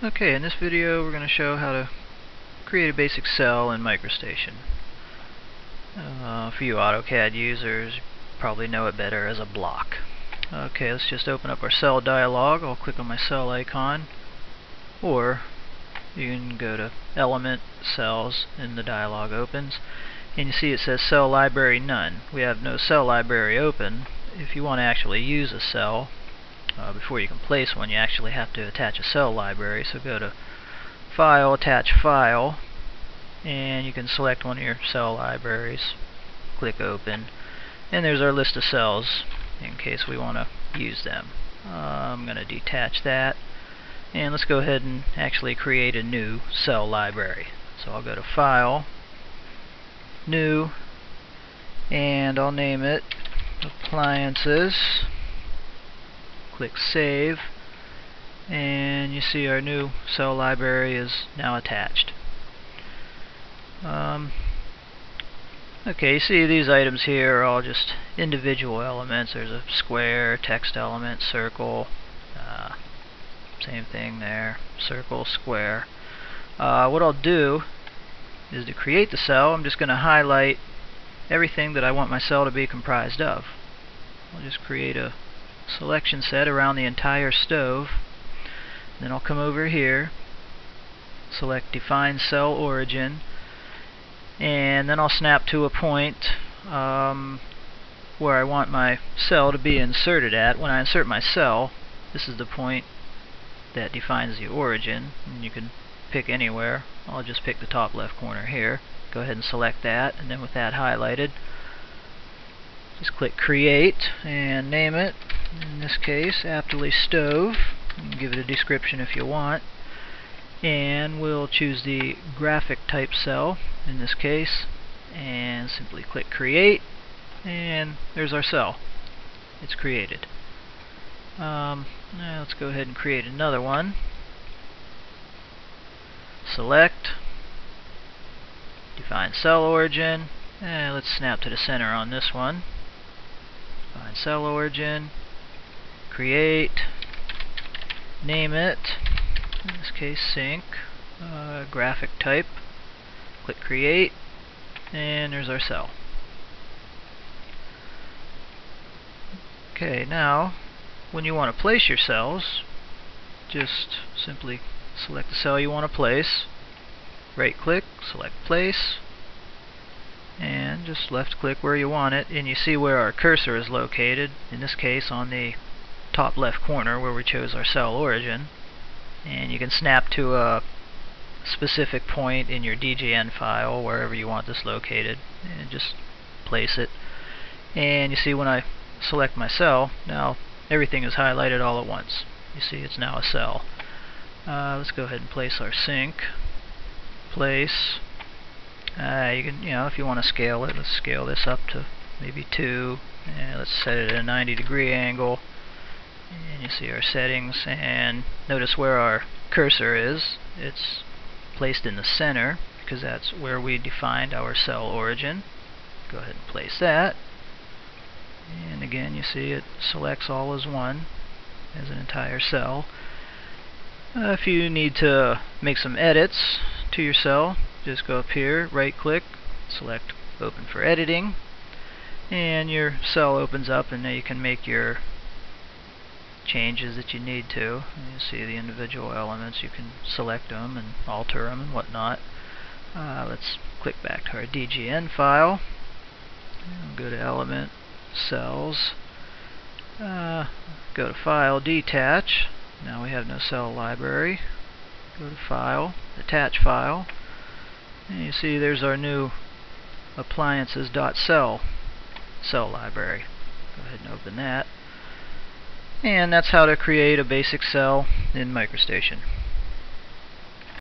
Okay, in this video we're going to show how to create a basic cell in MicroStation. Uh, for you AutoCAD users, probably know it better as a block. Okay, let's just open up our cell dialog. I'll click on my cell icon, or you can go to Element, Cells, and the dialog opens. And you see it says Cell Library None. We have no cell library open. If you want to actually use a cell, uh, before you can place one, you actually have to attach a cell library. So go to File, Attach File, and you can select one of your cell libraries. Click Open, and there's our list of cells in case we want to use them. Uh, I'm going to detach that, and let's go ahead and actually create a new cell library. So I'll go to File, New, and I'll name it Appliances click Save and you see our new cell library is now attached. Um, okay, you see these items here are all just individual elements. There's a square, text element, circle, uh, same thing there, circle, square. Uh, what I'll do is to create the cell, I'm just going to highlight everything that I want my cell to be comprised of. I'll just create a selection set around the entire stove. Then I'll come over here, select Define Cell Origin, and then I'll snap to a point um, where I want my cell to be inserted at. When I insert my cell, this is the point that defines the origin. And you can pick anywhere. I'll just pick the top left corner here. Go ahead and select that, and then with that highlighted, just click Create and name it in this case aptly stove give it a description if you want. And we'll choose the graphic type cell in this case and simply click create and there's our cell. It's created. Um, let's go ahead and create another one. Select. Define cell origin. And let's snap to the center on this one. Define cell origin create, name it, in this case sink, uh, graphic type, click create, and there's our cell. Okay, now when you want to place your cells, just simply select the cell you want to place, right click, select place, and just left click where you want it, and you see where our cursor is located, in this case on the top left corner where we chose our cell origin. And you can snap to a specific point in your DGN file wherever you want this located and just place it. And you see when I select my cell now everything is highlighted all at once. You see it's now a cell. Uh, let's go ahead and place our sink. Place. Uh, you can you know if you want to scale it let's scale this up to maybe 2 and let's set it at a 90 degree angle and you see our settings and notice where our cursor is. It's placed in the center because that's where we defined our cell origin. Go ahead and place that. And again you see it selects all as one as an entire cell. Uh, if you need to make some edits to your cell just go up here right click select open for editing and your cell opens up and now you can make your changes that you need to. You see the individual elements, you can select them and alter them and whatnot. Uh, let's click back to our DGN file. Go to Element, Cells, uh, go to File, Detach. Now we have no cell library. Go to File, Attach File, and you see there's our new appliances.cel cell library. Go ahead and open that. And that's how to create a basic cell in MicroStation.